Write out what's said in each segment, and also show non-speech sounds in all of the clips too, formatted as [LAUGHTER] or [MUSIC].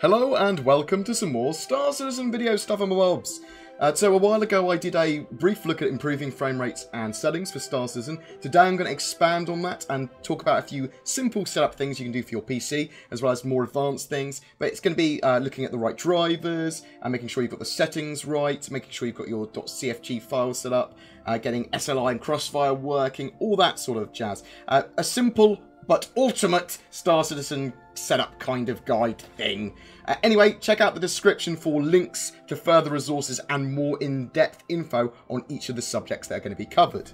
Hello and welcome to some more Star Citizen video stuff on the webs. Uh, so a while ago I did a brief look at improving frame rates and settings for Star Citizen. Today I'm going to expand on that and talk about a few simple setup things you can do for your PC, as well as more advanced things. But it's going to be uh, looking at the right drivers, and making sure you've got the settings right, making sure you've got your .cfg file set up, uh, getting SLI and Crossfire working, all that sort of jazz. Uh, a simple but ultimate Star Citizen setup kind of guide thing. Uh, anyway, check out the description for links to further resources and more in-depth info on each of the subjects that are going to be covered.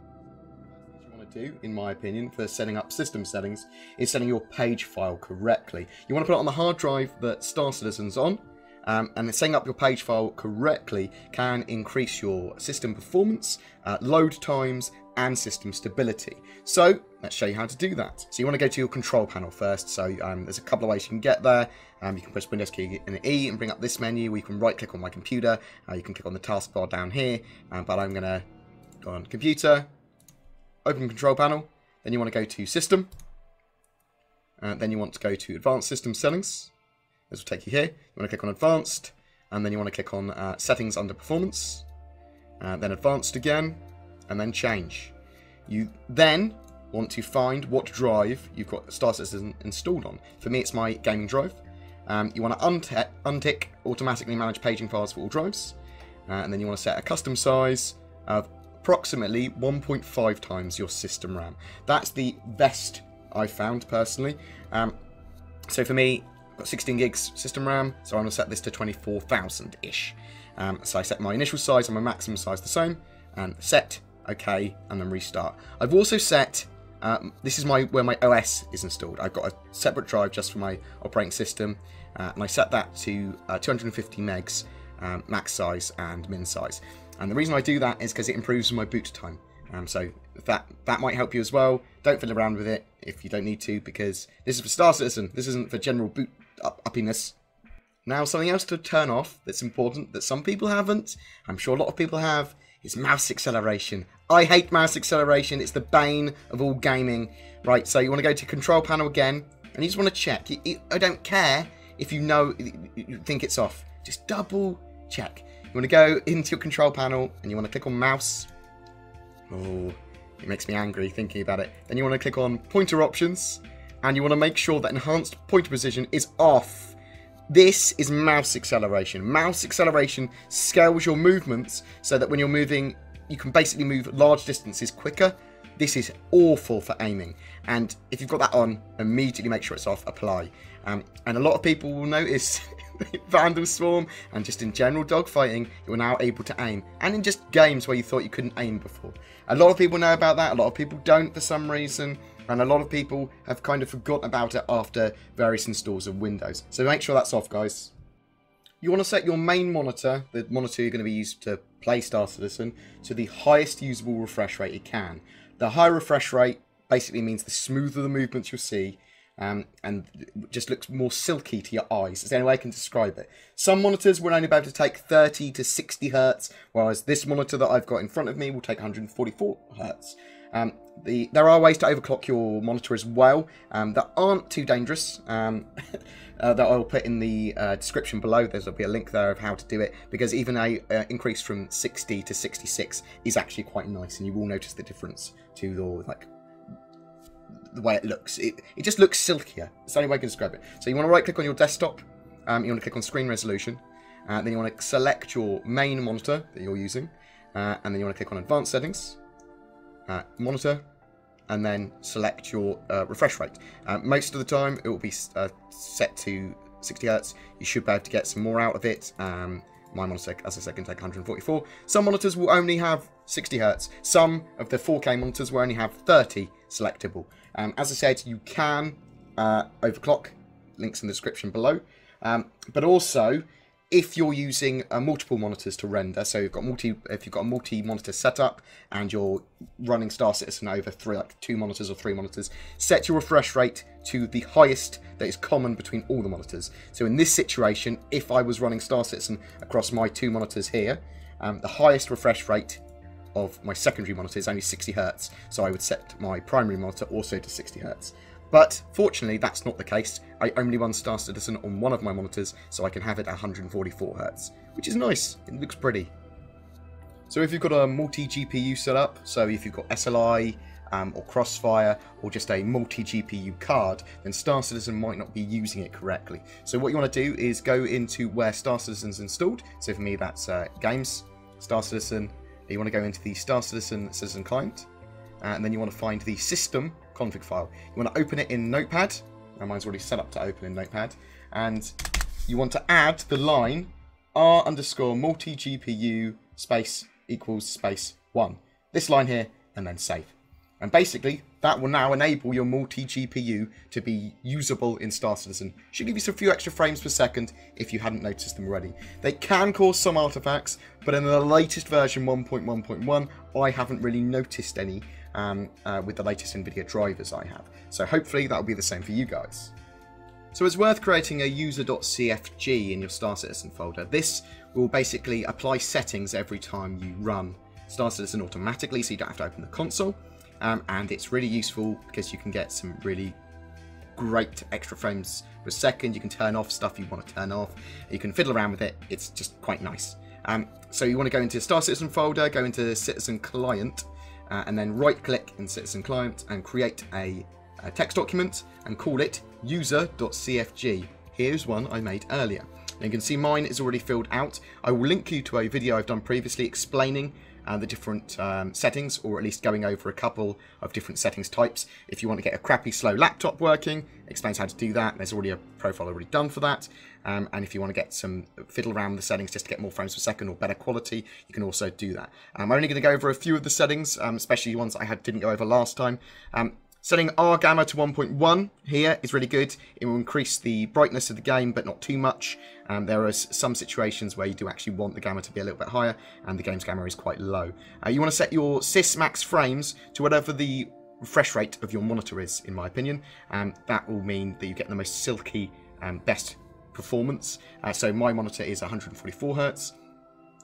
What you want to do, in my opinion, for setting up system settings is setting your page file correctly. You want to put it on the hard drive that Star Citizen's on, um, and setting up your page file correctly can increase your system performance, uh, load times, and system stability. So let's show you how to do that. So you want to go to your control panel first. So um, there's a couple of ways you can get there. Um, you can press Windows key and E and bring up this menu. We can right click on my computer. Uh, you can click on the taskbar down here. Um, but I'm going to go on computer, open control panel. Then you want to go to system. Uh, then you want to go to advanced system settings. This will take you here. You want to click on advanced. And then you want to click on uh, settings under performance. Uh, then advanced again and then change. You then want to find what drive you've got Star Citizen installed on. For me, it's my gaming drive. Um, you want to untick, automatically manage paging files for all drives, uh, and then you want to set a custom size of approximately 1.5 times your system RAM. That's the best I've found personally. Um, so for me, got 16 gigs system RAM, so I'm going to set this to 24,000-ish. Um, so I set my initial size and my maximum size the same, and set okay, and then restart. I've also set, um, this is my where my OS is installed. I've got a separate drive just for my operating system, uh, and I set that to uh, 250 megs um, max size and min size. And the reason I do that is because it improves my boot time. Um, so that that might help you as well. Don't fiddle around with it if you don't need to, because this is for Star Citizen. This isn't for general boot up uppiness. Now, something else to turn off that's important that some people haven't, I'm sure a lot of people have, is mouse acceleration. I hate mouse acceleration. It's the bane of all gaming. Right, so you want to go to control panel again, and you just want to check. You, you, I don't care if you know, you think it's off. Just double check. You want to go into your control panel, and you want to click on mouse. Oh, it makes me angry thinking about it. Then you want to click on pointer options, and you want to make sure that enhanced pointer precision is off. This is mouse acceleration. Mouse acceleration scales your movements so that when you're moving, you can basically move large distances quicker. This is awful for aiming. And if you've got that on, immediately make sure it's off, apply. Um, and a lot of people will notice [LAUGHS] Vanduul Swarm and just in general dogfighting, you're now able to aim. And in just games where you thought you couldn't aim before. A lot of people know about that, a lot of people don't for some reason and a lot of people have kind of forgotten about it after various installs of Windows. So make sure that's off, guys. You want to set your main monitor, the monitor you're going to be used to play Star Citizen, to the highest usable refresh rate you can. The high refresh rate basically means the smoother the movements you'll see, um, and just looks more silky to your eyes. Is the only way I can describe it. Some monitors will only be able to take 30 to 60 hertz, whereas this monitor that I've got in front of me will take 144 hertz. Um, the, there are ways to overclock your monitor as well um, that aren't too dangerous. Um, [LAUGHS] uh, that I'll put in the uh, description below. There'll be a link there of how to do it because even a uh, increase from 60 to 66 is actually quite nice, and you will notice the difference to the like the way it looks. It, it just looks silkier. It's the only way I can describe it. So you want to right click on your desktop. Um, you want to click on screen resolution. Uh, then you want to select your main monitor that you're using. Uh, and then you want to click on advanced settings uh, monitor, and then select your uh, refresh rate. Uh, most of the time, it will be uh, set to 60 hertz. You should be able to get some more out of it. Um, my monitor, as I said, can take 144. Some monitors will only have 60 hertz. Some of the 4K monitors will only have 30 selectable. Um, as I said, you can uh, overclock. Links in the description below. Um, but also, if you're using uh, multiple monitors to render, so you've got multi, if you've got a multi-monitor setup and you're running Star Citizen over three, like two monitors or three monitors, set your refresh rate to the highest that is common between all the monitors. So in this situation, if I was running Star Citizen across my two monitors here, um, the highest refresh rate of my secondary monitor is only 60 hertz, so I would set my primary monitor also to 60 hertz. But fortunately, that's not the case. I only run Star Citizen on one of my monitors, so I can have it at 144 Hz, which is nice. It looks pretty. So if you've got a multi-GPU setup, so if you've got SLI um, or Crossfire or just a multi-GPU card, then Star Citizen might not be using it correctly. So what you want to do is go into where Star Citizen's installed. So for me, that's uh, Games, Star Citizen. You want to go into the Star Citizen Citizen Client, Uh, and then you want to find the System config file. You want to open it in Notepad. Now mine's already set up to open in Notepad, and you want to add the line r underscore multi GPU space equals space one. This line here, and then save. And basically, that will now enable your multi-GPU to be usable in Star Citizen. Should give you a few extra frames per second if you hadn't noticed them already. They can cause some artifacts, but in the latest version 1.1.1, I haven't really noticed any um, uh, with the latest NVIDIA drivers I have. So hopefully that'll be the same for you guys. So it's worth creating a user.cfg in your Star Citizen folder. This will basically apply settings every time you run Star Citizen automatically, so you don't have to open the console. Um, and it's really useful because you can get some really great extra frames per second. You can turn off stuff you want to turn off. You can fiddle around with it. It's just quite nice. Um, so you want to go into Star Citizen folder, go into Citizen Client, uh, and then right click in Citizen Client and create a, a text document and call it user.cfg. Here's one I made earlier. And you can see mine is already filled out. I will link you to a video I've done previously explaining uh, the different um, settings, or at least going over a couple of different settings types. If you want to get a crappy slow laptop working, explains how to do that. There's already a profile already done for that. Um, and if you want to get some fiddle around the settings just to get more frames per second or better quality, you can also do that. Um, I'm only going to go over a few of the settings, um, especially ones I had didn't go over last time. Um, Setting R gamma to 1.1 here is really good. It will increase the brightness of the game, but not too much. Um, there are some situations where you do actually want the gamma to be a little bit higher, and the game's gamma is quite low. Uh, you want to set your sys max frames to whatever the refresh rate of your monitor is, in my opinion. Um, that will mean that you get the most silky and best performance. Uh, so my monitor is 144 hertz.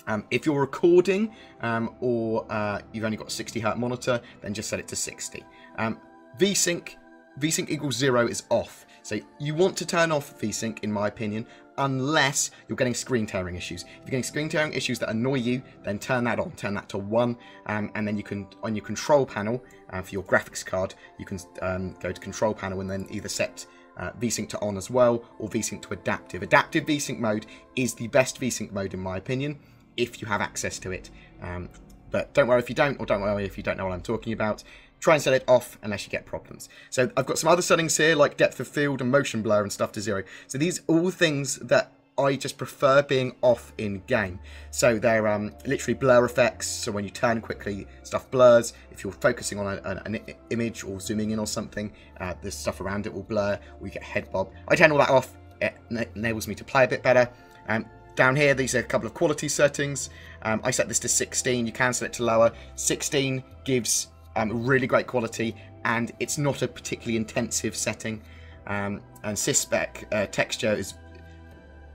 Um, if you're recording um, or uh, you've only got a 60 hertz monitor, then just set it to 60. Um, VSync, VSync equals zero is off. So you want to turn off VSync, in my opinion, unless you're getting screen tearing issues. If you're getting screen tearing issues that annoy you, then turn that on, turn that to one, um, and then you can, on your control panel uh, for your graphics card, you can um, go to control panel and then either set uh, VSync to on as well, or VSync to adaptive. Adaptive VSync mode is the best VSync mode in my opinion, if you have access to it. Um, but don't worry if you don't, or don't worry if you don't know what I'm talking about try and set it off unless you get problems. So I've got some other settings here like depth of field and motion blur and stuff to zero. So these all things that I just prefer being off in game. So they're um, literally blur effects. So when you turn quickly, stuff blurs. If you're focusing on a, an, an, image or zooming in or something, uh, the stuff around it will blur you get head bob. I turn all that off. It enables me to play a bit better. Um, down here, these are a couple of quality settings. Um, I set this to 16. You can set it to lower. 16 gives um, really great quality, and it's not a particularly intensive setting. Um, and Syspec uh, texture is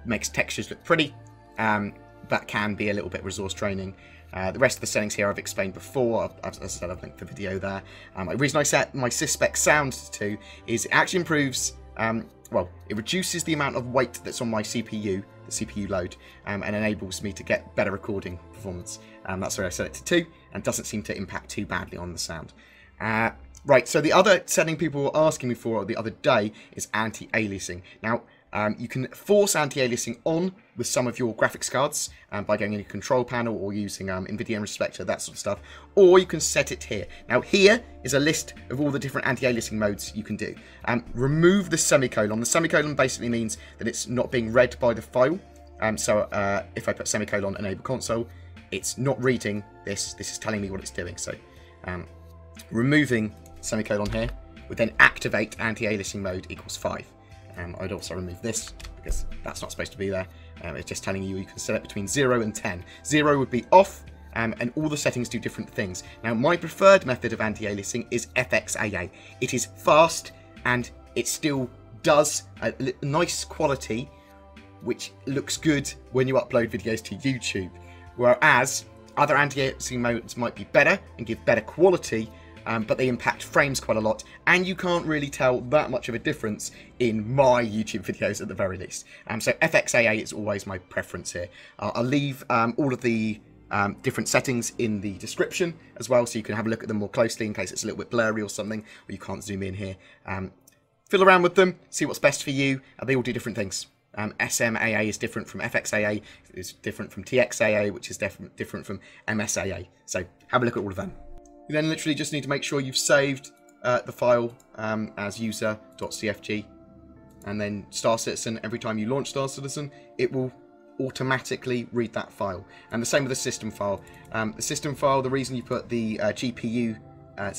makes textures look pretty, um, but can be a little bit resource draining. Uh, the rest of the settings here I've explained before. I've, as I said, I've linked the video there. Um, the reason I set my Syspec sound to is it actually improves, um, well, it reduces the amount of weight that's on my CPU, the CPU load, um, and enables me to get better recording performance. Um, that's where I set it to 2, and doesn't seem to impact too badly on the sound. Uh, right, so the other setting people were asking me for the other day is anti-aliasing. Now, um, you can force anti-aliasing on with some of your graphics cards um, by going in your control panel or using um, NVIDIA Inspector, that sort of stuff, or you can set it here. Now here is a list of all the different anti-aliasing modes you can do. Um, remove the semicolon. The semicolon basically means that it's not being read by the file. Um, so uh, if I put semicolon enable console, it's not reading this. This is telling me what it's doing. So um, removing semicolon here would then activate anti-aliasing mode equals 5. Um, I'd also remove this because that's not supposed to be there. Um, it's just telling you you can set it between 0 and 10. 0 would be off, um, and all the settings do different things. Now, my preferred method of anti-aliasing is FXAA. It is fast, and it still does a nice quality, which looks good when you upload videos to YouTube. Whereas other anti-aliasing modes might be better and give better quality, um, but they impact frames quite a lot, and you can't really tell that much of a difference in my YouTube videos at the very least. Um, so FXAA is always my preference here. Uh, I'll leave um, all of the um, different settings in the description as well, so you can have a look at them more closely in case it's a little bit blurry or something, or you can't zoom in here. Um, fiddle around with them, see what's best for you, and they all do different things. Um, SMAA is different from FXAA, is different from TXAA, which is different different from MSAA. So have a look at all of them. You then literally just need to make sure you've saved uh, the file um, as user.cfg, and then Star Citizen. Every time you launch Star Citizen, it will automatically read that file. And the same with the system file. Um, the system file, the reason you put the uh, GPU uh,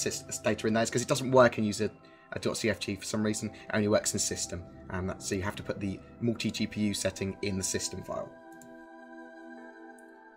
data in there is because it doesn't work in user uh, for some reason. It only works in system. That, so you have to put the multi-GPU setting in the system file.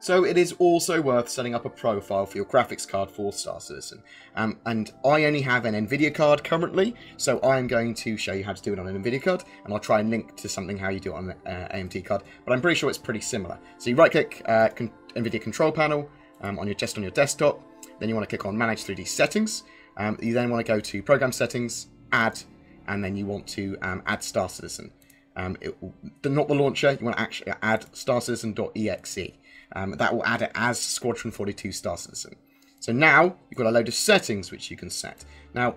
So it is also worth setting up a profile for your graphics card for Star Citizen. Um, and I only have an NVIDIA card currently, so I am going to show you how to do it on an NVIDIA card, and I'll try and link to something how you do it on an uh, AMD card, but I'm pretty sure it's pretty similar. So you right-click uh, con NVIDIA Control Panel um, on your just on your desktop, then you want to click on Manage 3D Settings, um, you then want to go to Program Settings, Add, and then you want to um, add Star Citizen. Um, it, not the launcher, you want to actually add starcitizen.exe. Um, that will add it as Squadron 42 Star Citizen. So now you've got a load of settings which you can set. Now,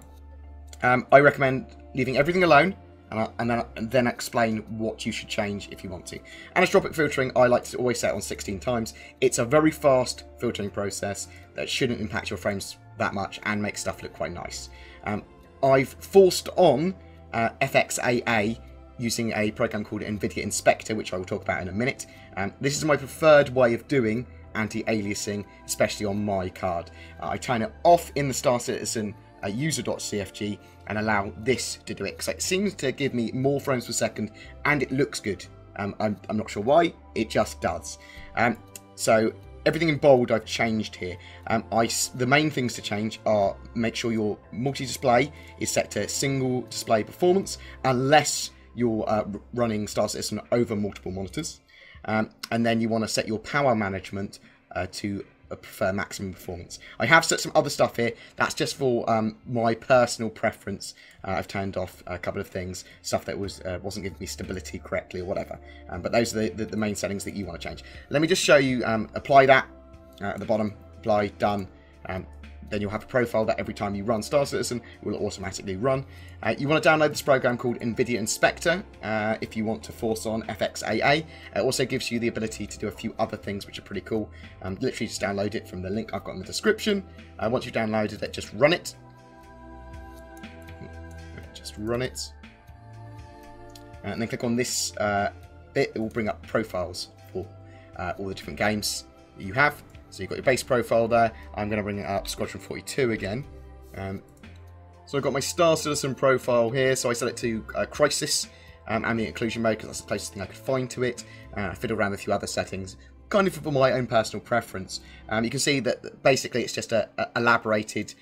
um, I recommend leaving everything alone and, I, and, then, and, then, explain what you should change if you want to. Anisotropic filtering, I like to always set on 16 times. It's a very fast filtering process that shouldn't impact your frames that much and make stuff look quite nice. Um, I've forced on uh, FXAA using a program called NVIDIA Inspector, which I will talk about in a minute. Um, this is my preferred way of doing anti-aliasing, especially on my card. Uh, I turn it off in the Star Citizen uh, user.cfg and allow this to do it, because it seems to give me more frames per second, and it looks good. Um, I'm, I'm, not sure why, it just does. Um, so everything in bold I've changed here. Um, I, the main things to change are make sure your multi-display is set to single display performance, unless you're uh, running Star Citizen over multiple monitors. Um, and then you want to set your power management uh, to prefer maximum performance. I have set some other stuff here. That's just for um, my personal preference. Uh, I've turned off a couple of things, stuff that was uh, wasn't giving me stability correctly or whatever. Um, but those are the, the, the, main settings that you want to change. Let me just show you. Um, apply that uh, at the bottom. Apply done. Then you'll have a profile that every time you run Star Citizen, will automatically run. Uh, you want to download this program called NVIDIA Inspector uh, if you want to force on FXAA. It also gives you the ability to do a few other things which are pretty cool. Um, literally just download it from the link I've got in the description. Uh, once you've downloaded it, just run it. Just run it. Uh, and then click on this uh, bit, it will bring up profiles for uh, all the different games you have. So you've got your base profile there. I'm going to bring it up Squadron 42 again. Um, so I've got my Star Citizen profile here. So I set it to uh, Crysis um, and the inclusion mode because that's the closest thing I could find to it. Uh, I fiddle around with a few other settings, kind of for my own personal preference. Um, you can see that basically it's just a, a, elaborated,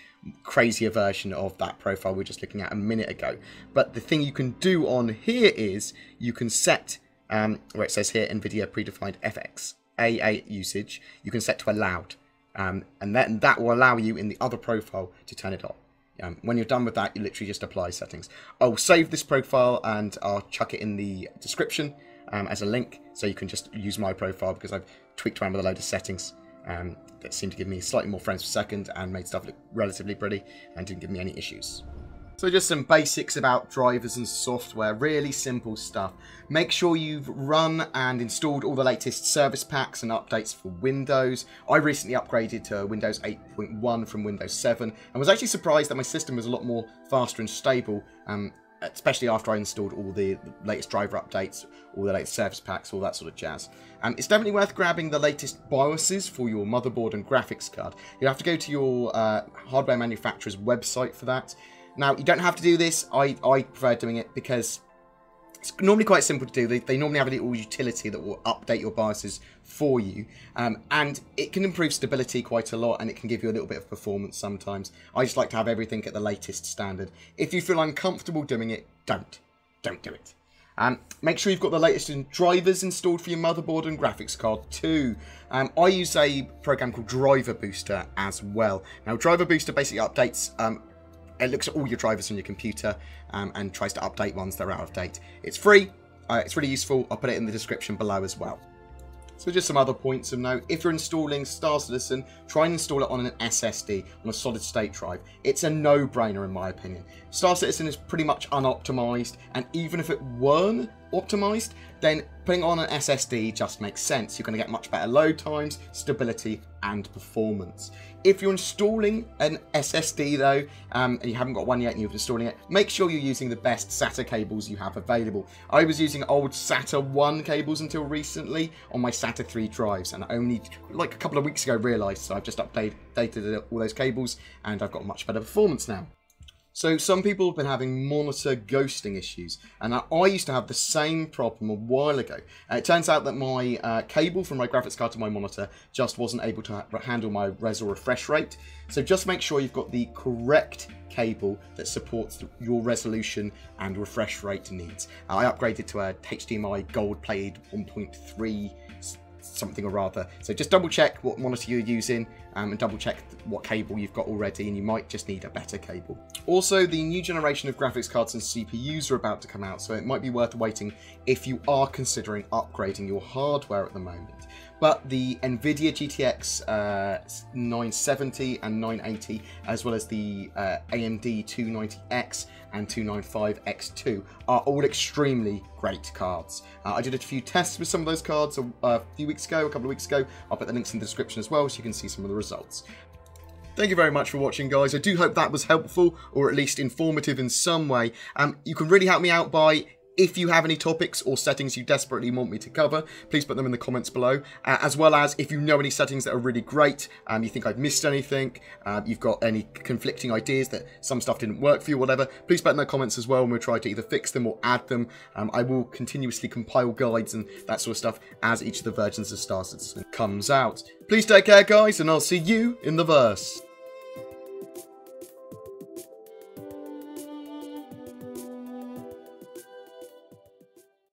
crazier version of that profile we were just looking at a minute ago. But the thing you can do on here is you can set, um, where it says here, NVIDIA predefined FX AA usage, you can set to allowed. Um, and then that will allow you in the other profile to turn it on. Um, when you're done with that, you literally just apply settings. I'll save this profile and I'll chuck it in the description um, as a link so you can just use my profile because I've tweaked around with a load of settings um, that seem to give me slightly more frames per second and made stuff look relatively pretty and didn't give me any issues. So just some basics about drivers and software, really simple stuff. Make sure you've run and installed all the latest service packs and updates for Windows. I recently upgraded to Windows 8.1 from Windows 7 and was actually surprised that my system was a lot more faster and stable, um, especially after I installed all the latest driver updates, all the latest service packs, all that sort of jazz. Um, it's definitely worth grabbing the latest BIOSes for your motherboard and graphics card. You'll have to go to your uh, hardware manufacturer's website for that. Now, you don't have to do this. I, I prefer doing it because it's normally quite simple to do. They, they normally have a little utility that will update your BIOSes for you. Um, and it can improve stability quite a lot and it can give you a little bit of performance sometimes. I just like to have everything at the latest standard. If you feel uncomfortable doing it, don't. Don't do it. Um, make sure you've got the latest drivers installed for your motherboard and graphics card too. Um, I use a program called Driver Booster as well. Now, Driver Booster basically updates um, it looks at all your drivers on your computer um, and tries to update ones that are out of date. It's free, uh, it's really useful, I'll put it in the description below as well. So just some other points of note. If you're installing Star Citizen, try and install it on an SSD, on a solid state drive. It's a no-brainer in my opinion. Star Citizen is pretty much unoptimized, and even if it weren't optimized, then putting on an SSD just makes sense. You're going to get much better load times, stability, and performance. If you're installing an SSD though, um, and you haven't got one yet and you're installing it, make sure you're using the best SATA cables you have available. I was using old SATA 1 cables until recently on my SATA 3 drives, and I only, like a couple of weeks ago, realised, so I've just updated all those cables, and I've got much better performance now. So some people have been having monitor ghosting issues, and I used to have the same problem a while ago. Uh, it turns out that my uh, cable from my graphics card to my monitor just wasn't able to ha handle my res or refresh rate. So just make sure you've got the correct cable that supports your resolution and refresh rate needs. Uh, I upgraded to a HDMI gold-plated 1.3 something or other. So just double check what monitor you're using um, and double check what cable you've got already and you might just need a better cable. Also, the new generation of graphics cards and CPUs are about to come out, so it might be worth waiting if you are considering upgrading your hardware at the moment. But the NVIDIA GTX uh, 970 and 980, as well as the uh, AMD 290X and 295X2, are all extremely great cards. Uh, I did a few tests with some of those cards a, a few weeks ago, a couple of weeks ago. I'll put the links in the description as well so you can see some of the results. Thank you very much for watching, guys. I do hope that was helpful, or at least informative in some way. Um, you can really help me out by if you have any topics or settings you desperately want me to cover, please put them in the comments below. Uh, as well as if you know any settings that are really great, um, you think I've missed anything, uh, you've got any conflicting ideas that some stuff didn't work for you, whatever, please put in the comments as well and we'll try to either fix them or add them. Um, I will continuously compile guides and that sort of stuff as each of the versions of Star Citizen comes out. Please take care, guys, and I'll see you in the verse.